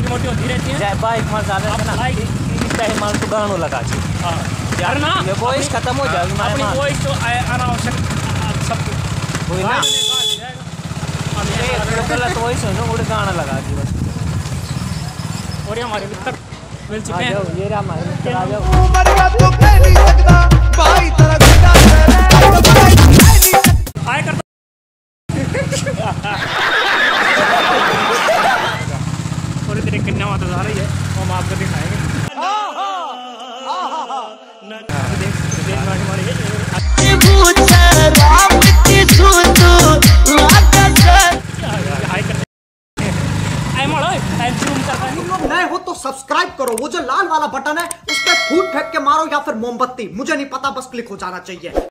जाए बाइक मार ज़्यादा है ना। बाइक टाइम मार तो गानों लगा छी हाँ। यार ना ये वॉइस खत्म हो जाएगी अपनी वॉइस तो अनावश्यक सब वही ना। ये ये तो गलत वॉइस है ना उड़ गाना लगा दी बस। और ये हमारे मित्र मिल चुके हैं। ये रहा हमारे मित्र आ जाओ। मरवा तो कह नहीं सकता भाई तेरा गुंडा तेरा भाई नहीं सकता हाय कर देर किन्ना माता जा रही है हम आपको दिखाएँगे। नए हो तो सब्सक्राइब करो, वो जो लाल वाला बटन है, उस पर फूट फेंक के मारो या फिर मोमबत्ती, मुझे नहीं पता, बस क्लिक हो जाना चाहिए।